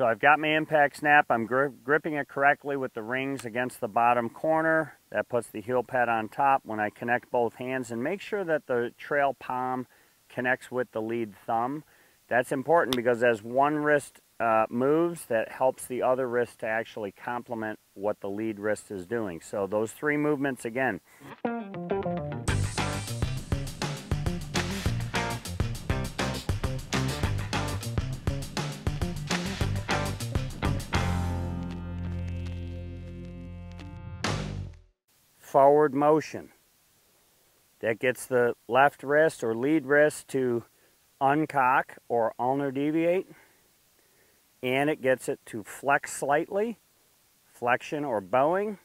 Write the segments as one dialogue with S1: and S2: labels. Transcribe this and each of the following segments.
S1: So I've got my impact snap. I'm gri gripping it correctly with the rings against the bottom corner. That puts the heel pad on top when I connect both hands and make sure that the trail palm connects with the lead thumb. That's important because as one wrist uh, moves, that helps the other wrist to actually complement what the lead wrist is doing. So those three movements again. Forward motion. That gets the left wrist or lead wrist to uncock or ulnar deviate. And it gets it to flex slightly, flexion or bowing.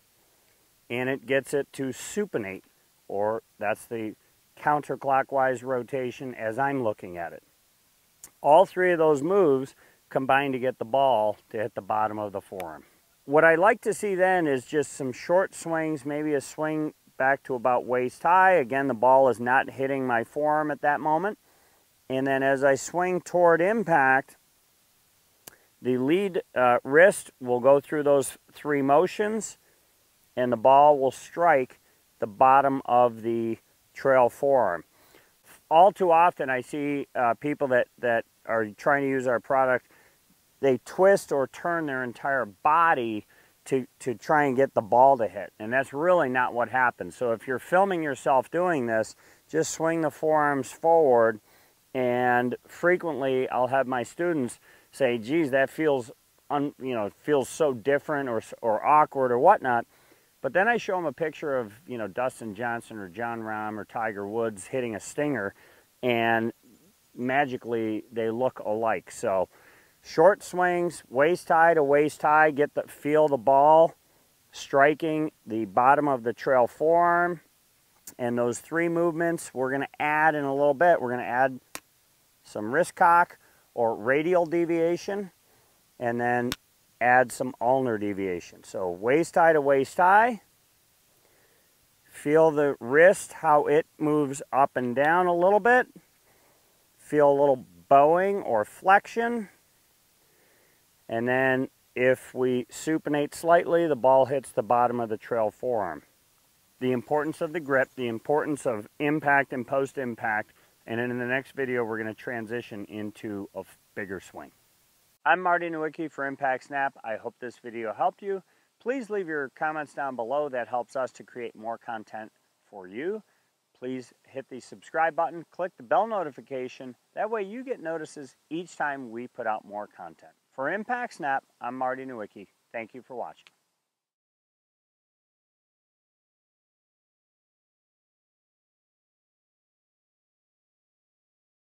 S1: And it gets it to supinate, or that's the counterclockwise rotation as I'm looking at it. All three of those moves combine to get the ball to hit the bottom of the forearm. What I like to see then is just some short swings, maybe a swing back to about waist high. Again, the ball is not hitting my forearm at that moment. And then as I swing toward impact, the lead uh, wrist will go through those three motions and the ball will strike the bottom of the trail forearm. All too often I see uh, people that, that are trying to use our product, they twist or turn their entire body to, to try and get the ball to hit. And that's really not what happens. So if you're filming yourself doing this, just swing the forearms forward and frequently I'll have my students say, geez, that feels, un, you know, feels so different or, or awkward or whatnot. But then I show them a picture of, you know, Dustin Johnson or Jon Rahm or Tiger Woods hitting a stinger and magically they look alike. So Short swings, waist high to waist high, get the feel the ball striking the bottom of the trail forearm. And those three movements we're going to add in a little bit. We're going to add some wrist cock or radial deviation and then add some ulnar deviation. So waist high to waist high. Feel the wrist, how it moves up and down a little bit. Feel a little bowing or flexion. And then if we supinate slightly, the ball hits the bottom of the trail forearm. The importance of the grip, the importance of impact and post-impact, and in the next video we're going to transition into a bigger swing. I'm Marty Nowicki for Impact Snap. I hope this video helped you. Please leave your comments down below. That helps us to create more content for you. Please hit the subscribe button, click the bell notification. That way you get notices each time we put out more content. For Impact Snap, I'm Marty Nowicki. Thank you for watching.